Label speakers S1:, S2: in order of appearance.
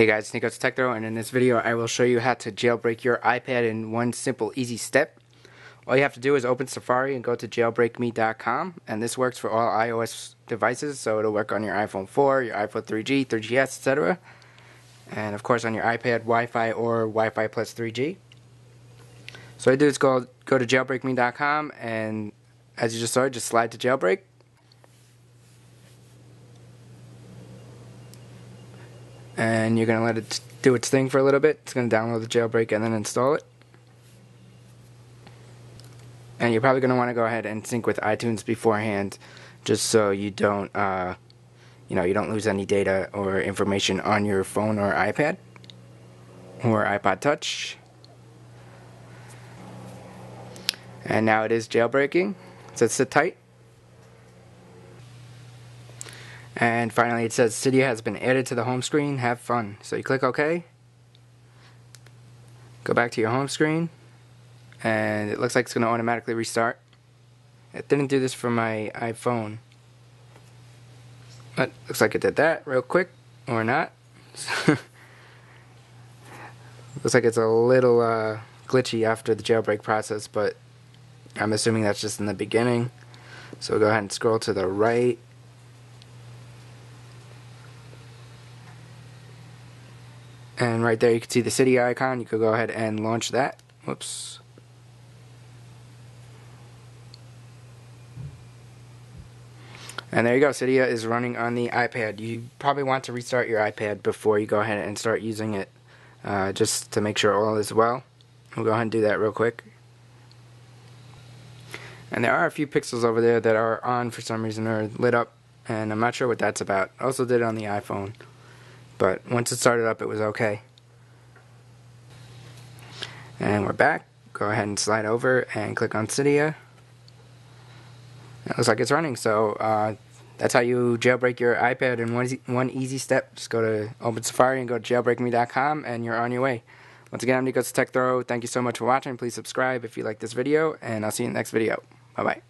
S1: Hey guys, Nico's Tech Throw, and in this video I will show you how to jailbreak your iPad in one simple, easy step. All you have to do is open Safari and go to jailbreakme.com, and this works for all iOS devices, so it'll work on your iPhone 4, your iPhone 3G, 3GS, etc. And of course on your iPad, Wi-Fi, or Wi-Fi plus 3G. So all you do is go, go to jailbreakme.com, and as you just saw, just slide to jailbreak. And you're going to let it do its thing for a little bit. It's going to download the jailbreak and then install it. And you're probably going to want to go ahead and sync with iTunes beforehand just so you don't uh, you know, you don't lose any data or information on your phone or iPad or iPod Touch. And now it is jailbreaking. So sit tight. And finally it says Cydia has been added to the home screen. Have fun. So you click OK. Go back to your home screen. And it looks like it's going to automatically restart. It didn't do this for my iPhone. But looks like it did that real quick. Or not. looks like it's a little uh, glitchy after the jailbreak process. But I'm assuming that's just in the beginning. So go ahead and scroll to the right. And right there you can see the Cydia icon. You could go ahead and launch that. Whoops. And there you go, Cydia is running on the iPad. You probably want to restart your iPad before you go ahead and start using it, uh, just to make sure all is well. We'll go ahead and do that real quick. And there are a few pixels over there that are on for some reason or lit up, and I'm not sure what that's about. also did it on the iPhone. But once it started up, it was okay. And we're back. Go ahead and slide over and click on Cydia. It looks like it's running. So uh, that's how you jailbreak your iPad in one easy, one easy step. Just go to Open Safari and go to jailbreakme.com and you're on your way. Once again, I'm Nikos Tech Throw. Thank you so much for watching. Please subscribe if you like this video, and I'll see you in the next video. Bye-bye.